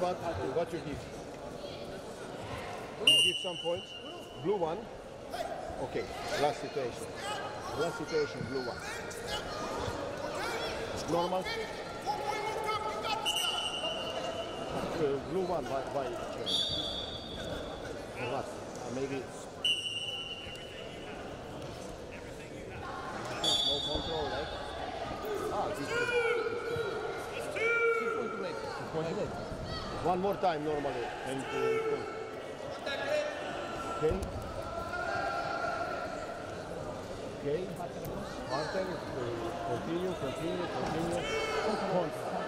What, what you give? You give some points. Blue one. Okay, last situation. Last situation, blue one. Normal. Uh, blue one, why, why change? What? Uh, maybe no control, right? Ah, this is One more time normally. And, uh, okay. Okay. Partner, continue, continue, continue.